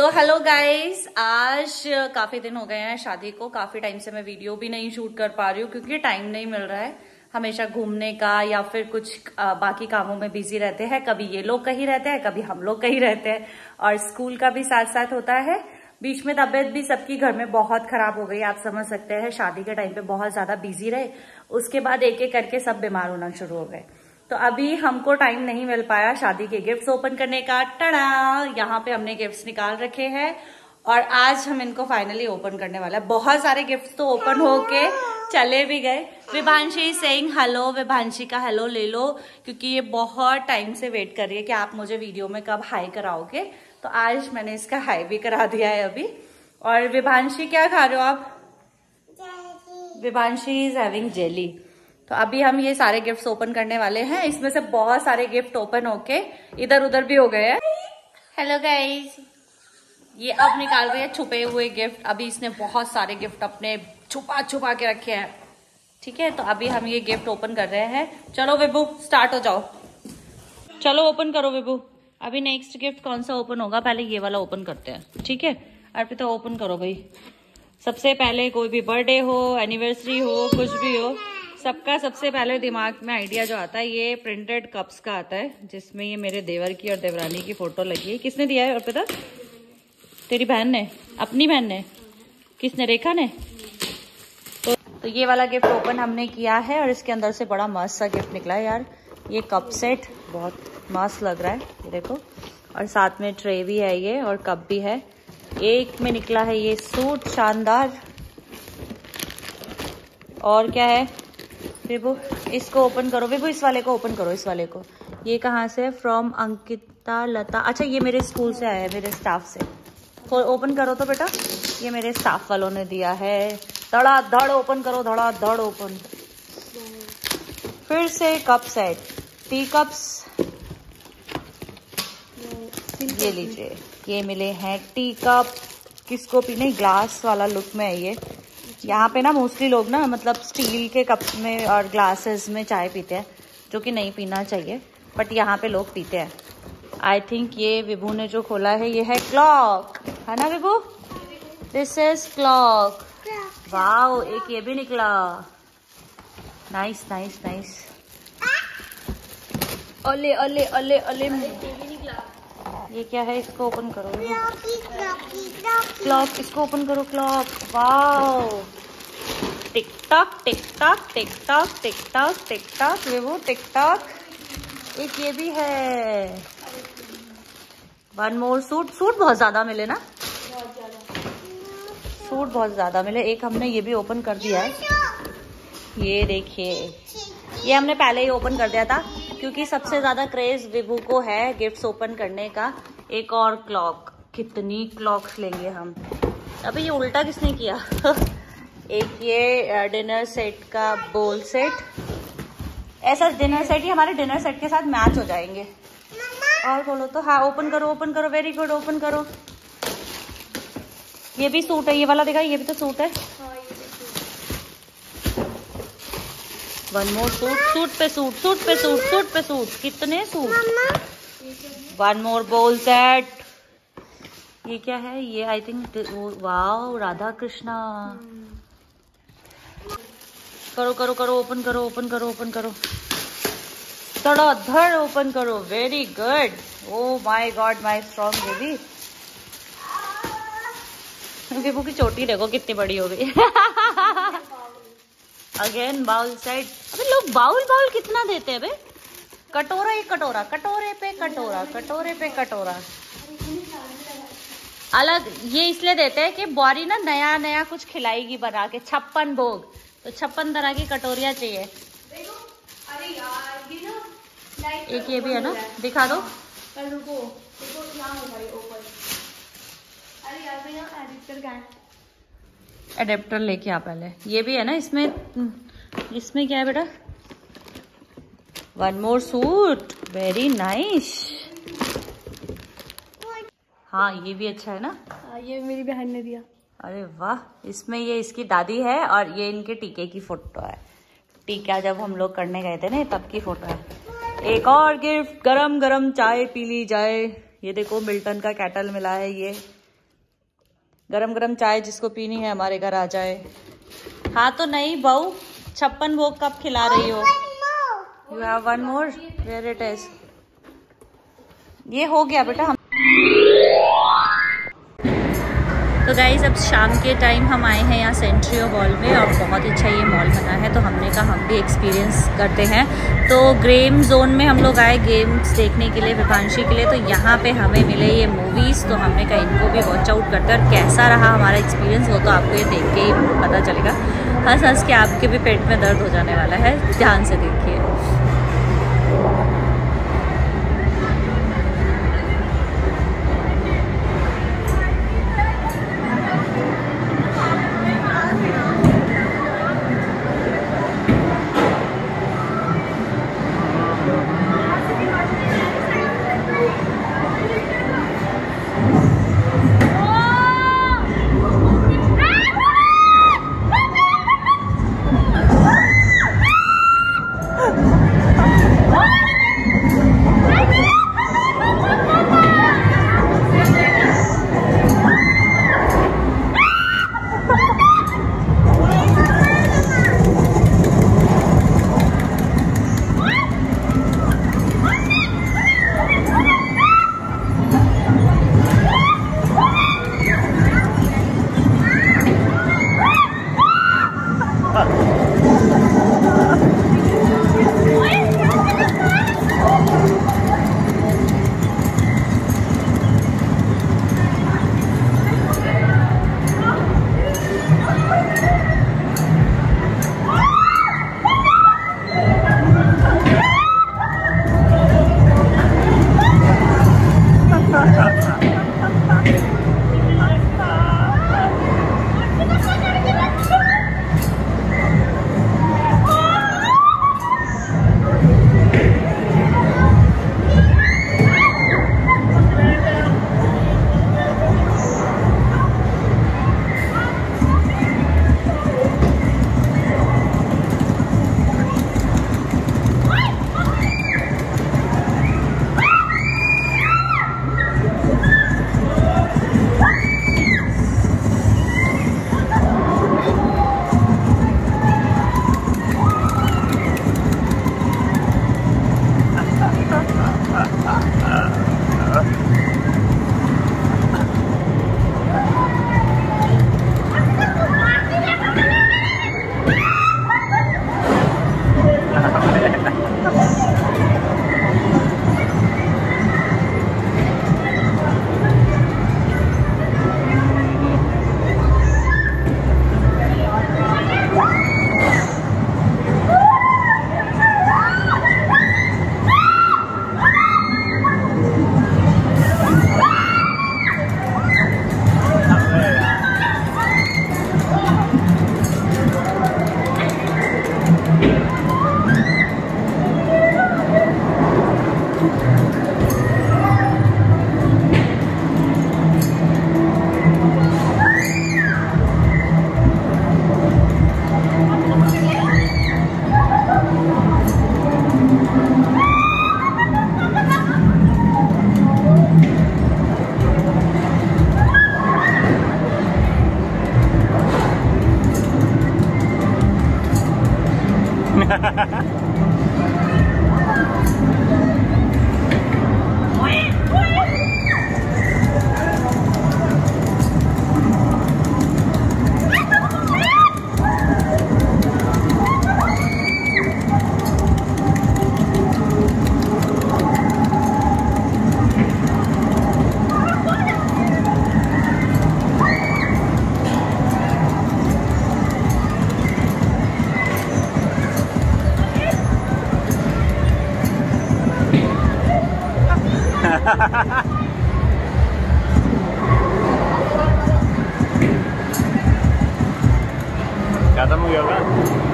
So hello guys आज काफ़ी दिन हो गए हैं शादी को। काफ़ी टाइम से मैं वीडियो भी नहीं शूट कर पा रही हूँ क्योंकि टाइम नहीं मिल रहा है। हमेशा घूमने का या फिर कुछ बाकी कामों में बिज़ी रहते हैं। कभी ये लोग कहीं रहते हैं, कभी हम लोग कहीं रहते हैं। और स्कूल का भी साथ साथ होता है। बीच में तबियत भी सबकी घर में बहुत खराब हो गई, आप समझ सकते हैं। शादी के टाइम पे बहुत ज़्यादा बिज़ी रहे। उसके बाद एक एक करके सब बीमार होना शुरू हो गए। तो अभी हमको टाइम नहीं मिल पाया शादी के गिफ्ट्स ओपन करने का। टड़ा यहाँ पे हमने गिफ्ट्स निकाल रखे हैं और आज हम इनको फाइनली ओपन करने वाला है। बहुत सारे गिफ्ट्स तो ओपन होके चले भी गए। विभांशी सेइंग हेलो विभांशी का हेलो ले लो क्योंकि ये बहुत टाइम से वेट कर रही है कि आप मुझे वीडियो में कब हाई कराओगे। तो आज मैंने इसका हाई भी करा दिया है अभी। और विभांशी क्या खा रहे हो आप? विभांशी इज़ हैविंग जेली तो अभी हम ये सारे गिफ्ट्स ओपन करने वाले हैं। इसमें से बहुत सारे गिफ्ट ओपन होके इधर उधर भी हो गए हैं। हेलो गाइस ये अब निकाल रही है छुपे हुए गिफ्ट अभी इसने बहुत सारे गिफ्ट अपने छुपा छुपा के रखे हैं। ठीक है? तो अभी हम ये गिफ्ट ओपन कर रहे हैं। चलो विभू स्टार्ट हो जाओ। चलो ओपन करो विभू। अभी नेक्स्ट गिफ्ट कौन सा ओपन होगा? पहले ये वाला ओपन करते हैं। ठीक है? अर्पिता ओपन करो भाई। सबसे पहले कोई भी बर्थडे हो एनिवर्सरी हो कुछ भी हो सबका सबसे पहले दिमाग में आइडिया जो आता है ये प्रिंटेड कप्स का आता है जिसमें ये मेरे देवर की और देवरानी की फ़ोटो लगी है। किसने दिया है अर्पिता? तेरी बहन ने? अपनी बहन ने? किसने? रेखा ने? तो, तो ये वाला गिफ्ट ओपन हमने किया है और इसके अंदर से बड़ा मस्त सा गिफ्ट निकला है यार। ये कप सेट बहुत मस्त लग रहा है ये देखो। और साथ में ट्रे भी है ये और कप भी है। एक में निकला है ये सूट शानदार। और क्या है? विभू इसको ओपन करो। विभू इस वाले को ओपन करो, इस वाले को। ये कहाँ से? फ्रॉम अंकिता, लता। अच्छा ये मेरे स्कूल से आया है, मेरे स्टाफ से। ओपन करो तो बेटा, ये मेरे स्टाफ वालों ने दिया है। धड़ा धड़ ओपन करो धड़ा धड़ ओपन फिर से कप सेट टी कप्स ये लीजिए। ये मिले हैं टी कप किसको पीने? ग्लास वाला लुक में है ये। यहाँ पे ना मोस्टली लोग ना मतलब स्टील के कप में और ग्लासेस में चाय पीते हैं, जो कि नहीं पीना चाहिए बट यहाँ पे लोग पीते हैं। आई थिंक ये विभू ने जो खोला है, ये है क्लॉक है ना Vibhu? This is clock wow एक ये भी निकला। नाइस नाइस नाइस अले अले अले अले ये क्या है? इसको ओपन करो। क्लॉक इसको ओपन करो clock wow tick tock tick tock tick tock tick tock tick tock वो टिक टॉक एक ये भी है। वन मोर सूट सूट बहुत ज़्यादा मिले ना? सूट बहुत ज़्यादा मिले। एक हमने ये भी ओपन कर दिया है। ये देखिए। ये हमने पहले ही ओपन कर दिया था। क्योंकि सबसे ज़्यादा क्रेज विभू को है गिफ्ट्स ओपन करने का। एक और क्लॉक कितनी क्लॉक्स लेंगे हम? अभी ये उल्टा किसने किया? एक ये डिनर सेट का बोल सेट ऐसा डिनर सेट ही हमारे डिनर सेट के साथ मैच हो जाएँगे। और बोलो तो हाँ ओपन करो ओपन करो वेरी गुड ओपन करो। ये भी सूट है, ये वाला देखा ये भी तो सूट है। वन मोर सूट सूट पे सूट सूट पे सूट सूट पे सूट कितने सूट वन मोर बोल सेट ये क्या है? ये I think wow Radha Krishna करो करो करो ओपन करो ओपन करो ओपन करो. थोड़ा धड़ ओपन करो. Very good oh my god my strong baby Vibhu की चोटी देखो कितनी बड़ी हो गई। अगेन बाउल साइड अबे लोग बाउल बाउल कितना देते हैं कटोरा एक कटोरा कटोरे पे कटोरा कटोरे पे कटोरा। अलग ये इसलिए देते हैं कि बॉरी ना नया नया कुछ खिलाएगी बना के छप्पन भोग। तो छप्पन तरह की कटोरिया चाहिए। एक ये भी है ना? दिखा दो। अरे यार अडेप्टर लेके आ पहले। ये भी है ना इसमें? इसमें क्या है बेटा? One more suit very nice हाँ ये भी अच्छा है ना? आ, ये मेरी बहन ने दिया। अरे वाह इसमें ये इसकी दादी है और ये इनके टीके की फ़ोटो है। टीका जब हम लोग करने गए थे ना तब की फ़ोटो है। एक और गिफ्ट गरम गरम चाय पी ली जाए। ये देखो मिल्टन का कैटल मिला है ये। गरम गरम चाय जिसको पीनी है, हमारे घर आ जाए। हाँ तो नहीं, बहू, छप्पन वो कब खिला रही हो? You have one more where it is ये हो गया बेटा, हम तो गाइज़ अब शाम के टाइम हम आए हैं यहाँ सेंट्रियो मॉल में और बहुत अच्छा ये मॉल बना है तो हमने कहा हम भी एक्सपीरियंस करते हैं। तो गेम जोन में हम लोग आए गेम्स देखने के लिए, विभांशी के लिए तो यहाँ पे हमें मिले ये मूवीज़ तो हमने कहा इनको भी वॉच आउट करते और कैसा रहा हमारा एक्सपीरियंस वो तो आपको ये देख के ही पता चलेगा। हंस हंस के आपके भी पेट में दर्द हो जाने वाला है, ध्यान से देखिए। खत्म हो गया होगा